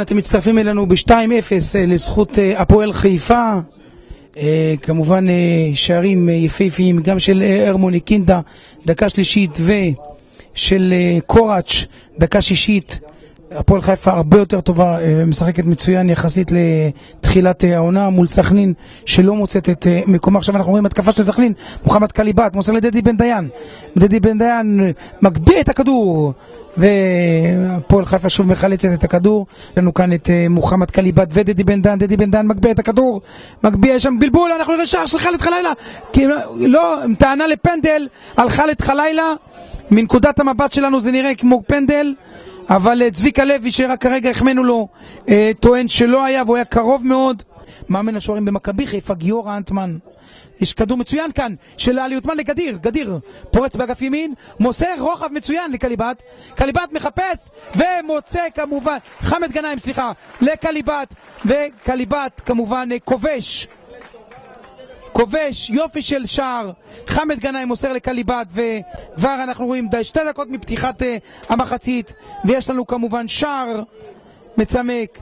כמובן אתם מצטרפים אלינו ב-2-0 לזכות הפועל חיפה. כמובן שערים יפהפיים גם של הרמוני קינדה, דקה שלישית, ושל קוראץ', דקה שישית. הפועל חיפה הרבה יותר טובה, משחקת מצוין יחסית לתחילת העונה מול סכנין שלא מוצאת את מקומה. עכשיו אנחנו רואים התקפה של סכנין, מוחמד קליבת מוסר לדדי בן דיין. דדי בן דיין מגביה את הכדור והפועל חיפה שוב מחלצת את הכדור. יש לנו כאן את מוחמד קליבת ודדי בן דן, דדי בן דן מגביה את הכדור, מגביה, יש שם בלבול, אנחנו נראה שער של חאלד חלילה, כי לא, טענה לפנדל על חאלד חלילה, מנקודת המבט שלנו זה נראה כמו פנדל, אבל צביקה לוי שרק כרגע החמאנו לו, טוען שלא היה והוא היה קרוב מאוד. מאמן השוערים במכבי חיפה, גיורא אנטמן. יש כדור מצוין כאן של עליותמן לגדיר, גדיר. פורץ באגף ימין, מוסר רוחב מצוין לקליבת, קליבת מחפש ומוצא כמובן, חמד גנאים סליחה, לקליבת, וקליבת כמובן כובש, כובש, יופי של שער, חמד גנאים מוסר לקליבת וכבר אנחנו רואים שתי דקות מפתיחת uh, המחצית. ויש לנו כמובן שער מצמק,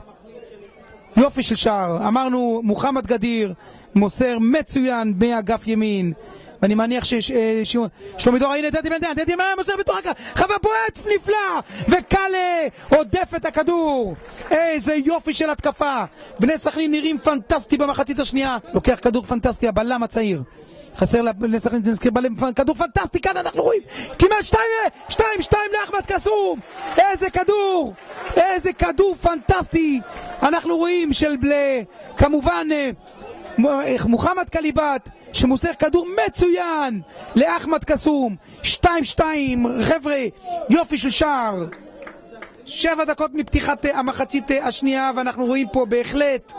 יופי של שער, אמרנו מוחמד גדיר מוסר מצוין מאגף ימין. ואני מניח ששלומי דורה, הנה דדי בן דן, דדי בן מוסר בתור הקה, חבר בועט נפלא! וקאלה עודף את הכדור. איזה יופי של התקפה. בני סכנין נראים פנטסטי במחצית השנייה. לוקח כדור פנטסטי, הבלם הצעיר חסר נזכיר בלם כדור פנטסטי, כאן אנחנו רואים. כמעט שתיים, שתיים, שתיים לאחמד קסום. איזה כדור, איזה כדור פנטסטי. אנחנו רואים של כמובן מוחמד קליבת שמוסר כדור מצוין לאחמד קסום. 2-2 חבר'ה יופי של שער. שבע דקות מפתיחת המחצית השנייה ואנחנו רואים פה בהחלט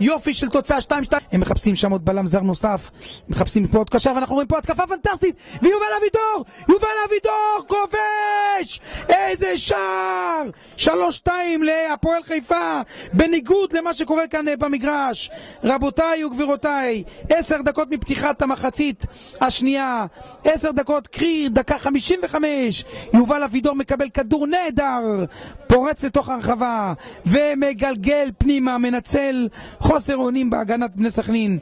יופי של תוצאה 2-2 הם מחפשים שם עוד בלם זר נוסף. מחפשים פה עוד קשר ואנחנו רואים פה התקפה פנטסטית. ויובל אבידור יובל אבידור כובש! איזה שער! 3-2 להפועל חיפה. בניגוד למה שקורה כאן במגרש. רבותיי וגבירותיי 10 דקות מפתיחת המחצית השנייה. 10 דקות קרי דקה 55 יובל אבידור מקבל כדור נהדר. פורץ לתוך הרחבה ומגלגל פנימה מנצל חוסר אונים בהגנת בני סכנין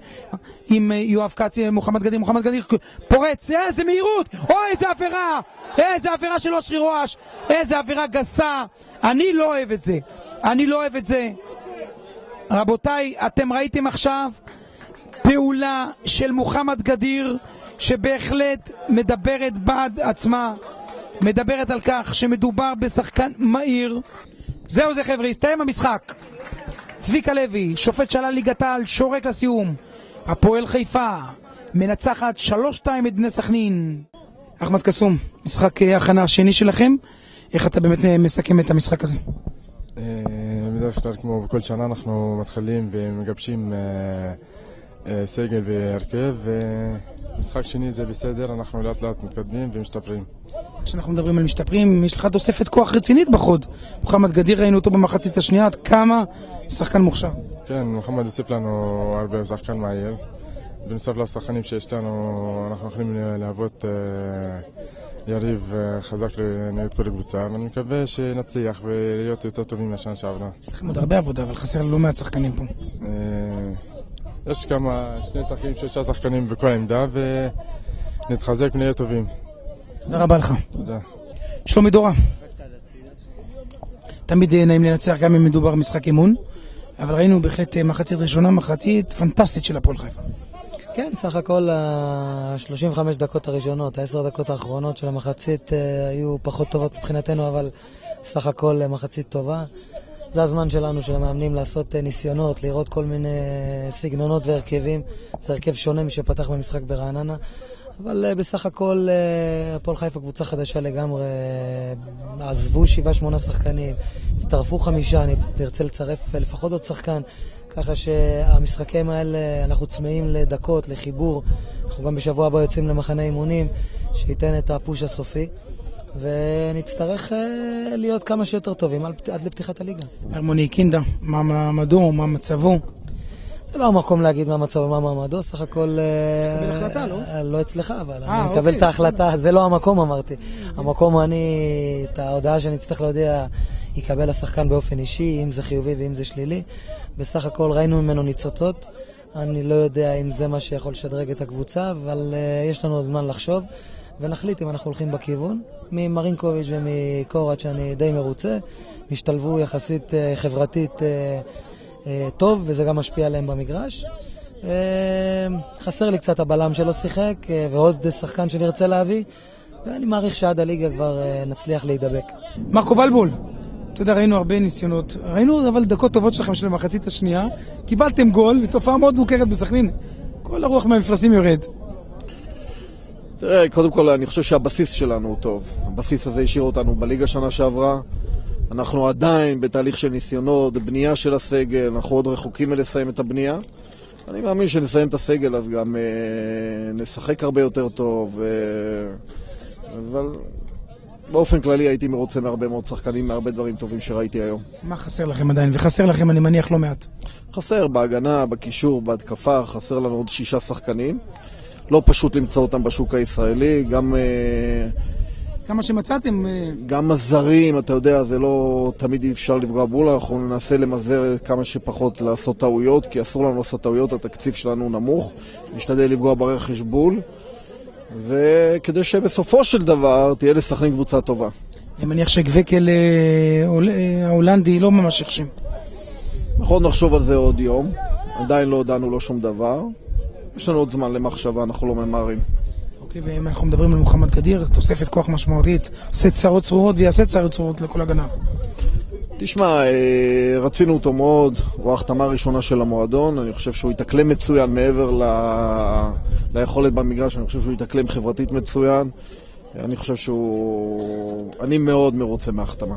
עם יואב כץ, מוחמד גדיר, מוחמד גדיר פורץ, איזה מהירות, אוי איזה עבירה, איזה עבירה של אושרי רועש, איזה עבירה גסה, אני לא אוהב את זה, אני לא אוהב את זה. רבותיי, אתם ראיתם עכשיו פעולה של מוחמד גדיר שבהחלט מדברת בעד עצמה, מדברת על כך שמדובר בשחקן מהיר. זהו זה חבר'ה, הסתיים המשחק. צביקה לוי, שופט שלל ליגת העל, שורק לסיום. הפועל חיפה, מנצחת 3-2 את בני סכנין. אחמד קסום, משחק הכנה השני שלכם, איך אתה באמת מסכם את המשחק הזה? בדרך כלל כמו בכל שנה אנחנו מתחילים ומגבשים סגל והרכב ומשחק שני זה בסדר, אנחנו לאט לאט מתקדמים ומשתפרים. כשאנחנו מדברים על משתפרים, יש לך תוספת כוח רצינית בחוד. מוחמד גדיר ראינו אותו במחצית השנייה, עד כמה שחקן מוכשר. כן, מוחמד הוסיף לנו הרבה שחקן מהיר. בנוסף לשחקנים שיש לנו, אנחנו יכולים להוות יריב חזק לנגד כל הקבוצה, ואני מקווה שנצליח ולהיות יותר טובים מהשנה שעברה. יש לכם עוד הרבה עבודה, אבל חסר לא מעט שחקנים פה. יש כמה, שני שחקנים, שלושה שחקנים בכל עמדה, ונתחזק ונהיה טובים. תודה רבה לך. תודה. שלומי דורה. תמיד נעים לנצח גם אם מדובר במשחק אימון, אבל ראינו בהחלט מחצית ראשונה, מחצית פנטסטית של הפועל חיפה. כן, סך הכל ה-35 דקות הראשונות, ה-10 דקות האחרונות של המחצית היו פחות טובות מבחינתנו, אבל סך הכל מחצית טובה. זה הזמן שלנו, של המאמנים, לעשות ניסיונות, לראות כל מיני סגנונות והרכבים. זה הרכב שונה משפתח במשחק ברעננה. אבל בסך הכל הפועל חיפה קבוצה חדשה לגמרי, עזבו שבעה שמונה שחקנים, הצטרפו חמישה, אני ארצה לצרף לפחות עוד שחקן, ככה שהמשחקים האלה, אנחנו צמאים לדקות, לחיבור, אנחנו גם בשבוע הבא יוצאים למחנה אימונים, שייתן את הפוש הסופי. ונצטרך להיות כמה שיותר טובים עד לפתיחת הליגה. הרמוני קינדה, מה מעמדו, מה מצבו? זה לא המקום להגיד מה מצבו ומה מעמדו, סך הכל... תקבל החלטה, לא? לא אצלך, אבל אני מקבל את ההחלטה, זה לא המקום אמרתי. המקום אני, את ההודעה שאני אצטרך להודיע יקבל השחקן באופן אישי, אם זה חיובי ואם זה שלילי. בסך הכל ראינו ממנו ניצוצות. אני לא יודע אם זה מה שיכול לשדרג את הקבוצה, אבל uh, יש לנו עוד זמן לחשוב, ונחליט אם אנחנו הולכים בכיוון. ממרינקוביץ' ומקורת שאני די מרוצה, השתלבו יחסית uh, חברתית uh, טוב, וזה גם משפיע עליהם במגרש. Uh, חסר לי קצת הבלם שלא שיחק, uh, ועוד שחקן שנרצה להביא, ואני מעריך שעד הליגה כבר נצליח להידבק. מרקו בלבול, אתה יודע, ראינו הרבה ניסיונות. ראינו אבל דקות טובות שלכם של המחצית השנייה. קיבלתם גול, ותופעה מאוד מוכרת בסכנין. כל הרוח מהמפרשים יורד. תראה, קודם כל אני חושב שהבסיס שלנו הוא טוב. הבסיס הזה השאיר אותנו בליגה שנה שעברה. אנחנו עדיין בתהליך של ניסיונות, בנייה של הסגל, אנחנו עוד רחוקים מלסיים את הבנייה. אני מאמין שנסיים את הסגל אז גם אה, נשחק הרבה יותר טוב, אה, אבל באופן כללי הייתי מרוצה מהרבה מאוד שחקנים, מהרבה דברים טובים שראיתי היום. מה חסר לכם עדיין? וחסר לכם, אני מניח, לא מעט. חסר בהגנה, בקישור, בהתקפה, חסר לנו עוד שישה שחקנים. לא פשוט למצוא אותם בשוק הישראלי, גם... אה, כמה שמצאתם... אה, גם הזרים, אתה יודע, זה לא תמיד אי אפשר לפגוע בול, אנחנו ננסה למזער כמה שפחות לעשות טעויות, כי אסור לנו לעשות טעויות, התקציב שלנו נמוך, נשתדל לפגוע ברכש בול, וכדי שבסופו של דבר תהיה לסכנין קבוצה טובה. אני מניח שגבקל אה, ההולנדי לא ממש החשים. נכון, נחשוב על זה עוד יום, עדיין לא הודענו לו שום דבר. יש לנו עוד זמן למחשבה, אנחנו לא ממהרים. ואם אנחנו מדברים על מוחמד גדיר, תוספת כוח משמעותית, עושה צרות צרורות ויעשה צרות צרורות לכל הגנה. תשמע, אה, רצינו אותו מאוד, הוא ההחתמה הראשונה של המועדון, אני חושב שהוא יתאקלם מצוין מעבר ל... ליכולת במגרש, אני חושב שהוא יתאקלם חברתית מצוין. אני חושב שהוא... אני מאוד מרוצה מההחתמה.